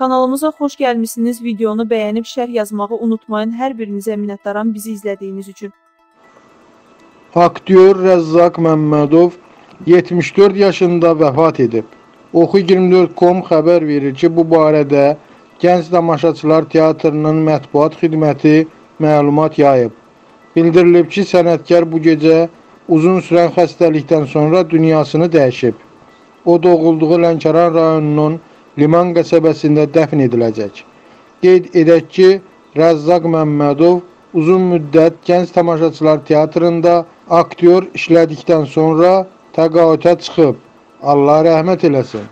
Kanalımıza xoş gəlmisiniz. Videonu bəyənib şərh yazmağı unutmayın. Hər birinizə minnətdaram bizi izlədiyiniz üçün. Aktyor Rəzzaq Məmmədov 74 yaşında vəfat edib. Oxu24.com xəbər verir ki, bu barədə Gənc Tamaşaçılar Teatrının mətbuat xidməti məlumat yayıb. Bildirilib ki, sənətkar bu gecə uzun sürən xəstəlikdən sonra dünyasını dəyişib. O doğulduğu Lənkəran rayonunun Liman qəsəbəsində dəfn ediləcək. Qeyd edək ki, Rəzzaq Məmmədov uzun müddət Gənc Tamaşaçılar Teatrında aktyor işlədikdən sonra təqaütə çıxıb. Allah rəhmət eləsin.